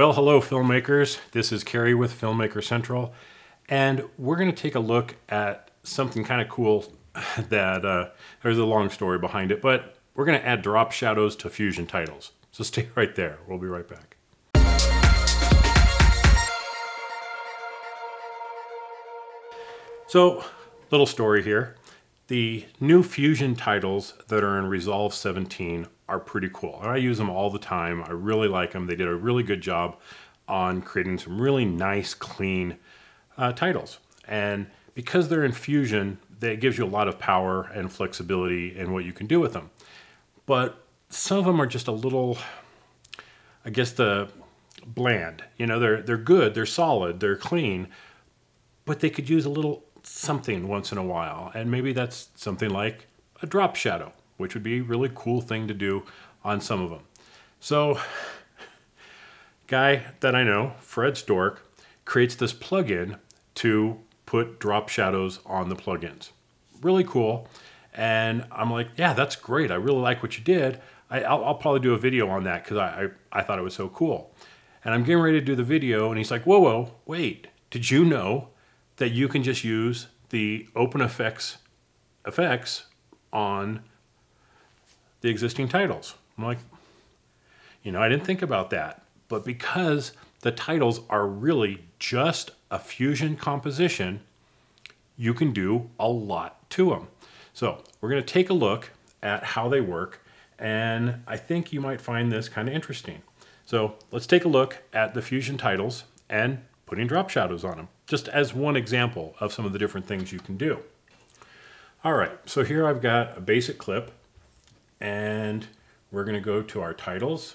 Well, hello, filmmakers. This is Kerry with Filmmaker Central, and we're going to take a look at something kind of cool that uh, there's a long story behind it, but we're going to add drop shadows to Fusion titles. So stay right there. We'll be right back. So, little story here. The new Fusion titles that are in Resolve 17 are pretty cool. And I use them all the time. I really like them. They did a really good job on creating some really nice, clean uh, titles. And because they're in Fusion, that gives you a lot of power and flexibility in what you can do with them. But some of them are just a little, I guess the bland. You know, they're they're good, they're solid, they're clean, but they could use a little something once in a while. And maybe that's something like a drop shadow which would be a really cool thing to do on some of them. So, guy that I know, Fred Stork, creates this plugin to put drop shadows on the plugins. Really cool. And I'm like, yeah, that's great. I really like what you did. I, will probably do a video on that because I, I, I thought it was so cool. And I'm getting ready to do the video, and he's like, whoa, whoa, wait. Did you know that you can just use the OpenFX effects on the existing titles. I'm like, you know, I didn't think about that. But because the titles are really just a fusion composition, you can do a lot to them. So we're going to take a look at how they work, and I think you might find this kind of interesting. So let's take a look at the fusion titles and putting drop shadows on them, just as one example of some of the different things you can do. All right, so here I've got a basic clip and we're going to go to our titles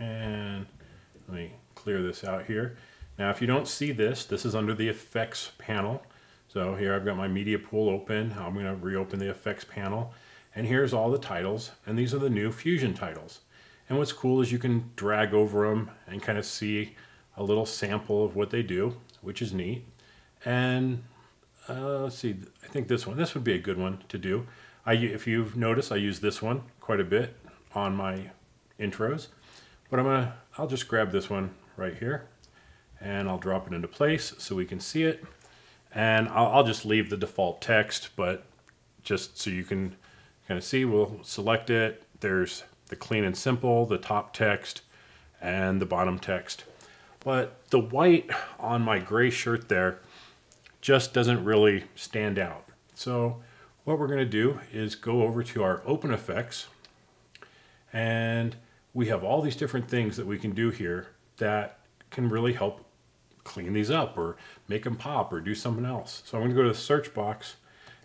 and let me clear this out here. Now if you don't see this, this is under the effects panel. So here I've got my media pool open. I'm going to reopen the effects panel and here's all the titles and these are the new Fusion titles. And what's cool is you can drag over them and kind of see a little sample of what they do, which is neat. And uh, let's see, I think this one, this would be a good one to do. I, if you've noticed, I use this one quite a bit on my intros, but I'm gonna, I'll just grab this one right here and I'll drop it into place so we can see it. And I'll, I'll just leave the default text, but just so you can kind of see, we'll select it. There's the clean and simple, the top text, and the bottom text. But the white on my gray shirt there just doesn't really stand out. So what we're going to do is go over to our OpenFX and we have all these different things that we can do here that can really help clean these up or make them pop or do something else. So I'm going to go to the search box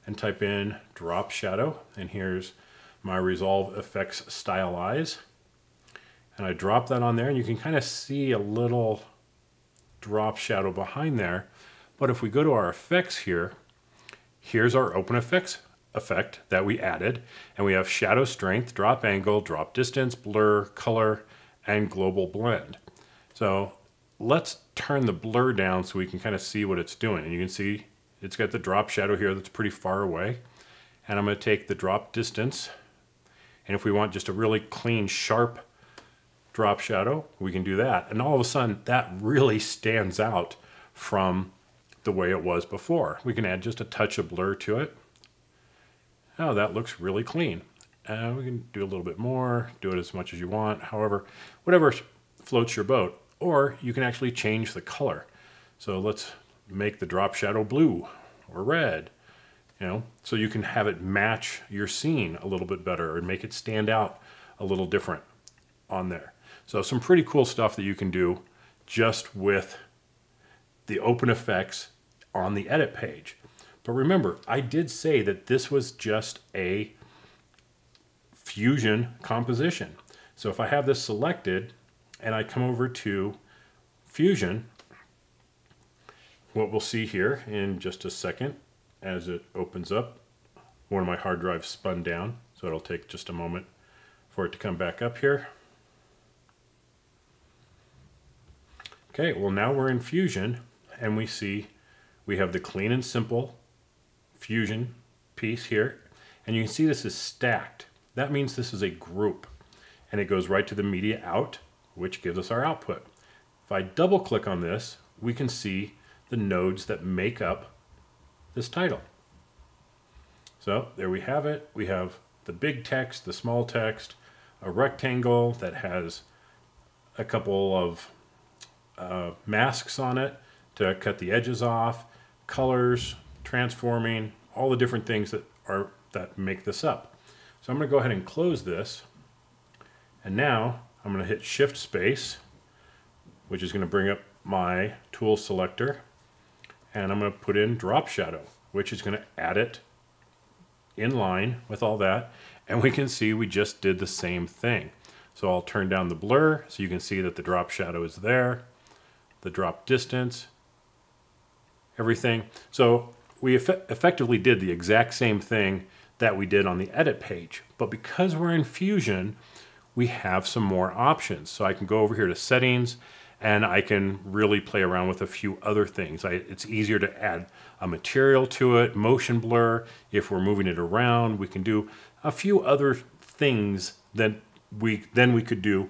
and type in drop shadow and here's my Resolve Effects Stylize and I drop that on there and you can kind of see a little drop shadow behind there but if we go to our effects here here's our OpenFX effect that we added. And we have shadow strength, drop angle, drop distance, blur, color, and global blend. So let's turn the blur down so we can kind of see what it's doing. And you can see it's got the drop shadow here that's pretty far away. And I'm going to take the drop distance. And if we want just a really clean, sharp drop shadow, we can do that. And all of a sudden, that really stands out from the way it was before. We can add just a touch of blur to it oh, that looks really clean. Uh, we can do a little bit more, do it as much as you want. However, whatever floats your boat. Or you can actually change the color. So let's make the drop shadow blue or red, you know, so you can have it match your scene a little bit better and make it stand out a little different on there. So some pretty cool stuff that you can do just with the OpenFX on the edit page. But remember, I did say that this was just a fusion composition. So if I have this selected and I come over to fusion, what we'll see here in just a second as it opens up, one of my hard drives spun down, so it'll take just a moment for it to come back up here. Okay, well now we're in Fusion and we see we have the clean and simple fusion piece here. And you can see this is stacked. That means this is a group. And it goes right to the media out, which gives us our output. If I double click on this, we can see the nodes that make up this title. So there we have it. We have the big text, the small text, a rectangle that has a couple of uh, masks on it to cut the edges off, colors, transforming, all the different things that are that make this up. So I'm going to go ahead and close this. And now I'm going to hit shift space, which is going to bring up my tool selector. And I'm going to put in drop shadow, which is going to add it in line with all that. And we can see we just did the same thing. So I'll turn down the blur so you can see that the drop shadow is there, the drop distance, everything. So we eff effectively did the exact same thing that we did on the edit page. But because we're in Fusion, we have some more options. So I can go over here to settings and I can really play around with a few other things. I, it's easier to add a material to it, motion blur. If we're moving it around, we can do a few other things that we then we could do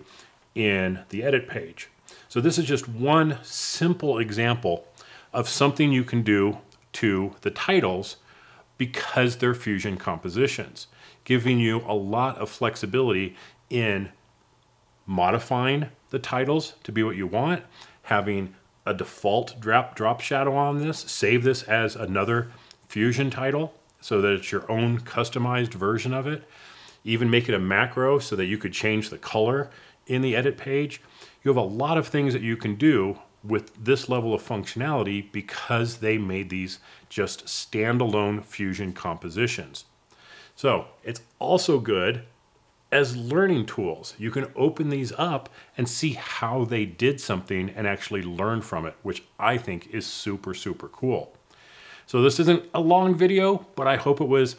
in the edit page. So this is just one simple example of something you can do to the titles because they're fusion compositions, giving you a lot of flexibility in modifying the titles to be what you want, having a default drop drop shadow on this, save this as another fusion title so that it's your own customized version of it. Even make it a macro so that you could change the color in the edit page. You have a lot of things that you can do with this level of functionality because they made these just standalone fusion compositions. So it's also good as learning tools. You can open these up and see how they did something and actually learn from it, which I think is super, super cool. So this isn't a long video, but I hope it was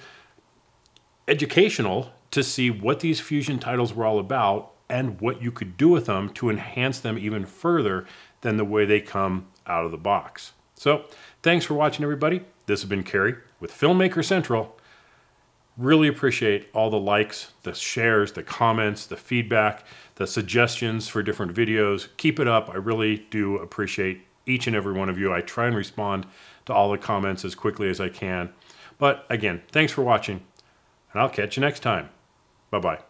educational to see what these fusion titles were all about and what you could do with them to enhance them even further than the way they come out of the box. So thanks for watching everybody. This has been Kerry with Filmmaker Central. Really appreciate all the likes, the shares, the comments, the feedback, the suggestions for different videos. Keep it up. I really do appreciate each and every one of you. I try and respond to all the comments as quickly as I can. But again, thanks for watching, and I'll catch you next time. Bye-bye.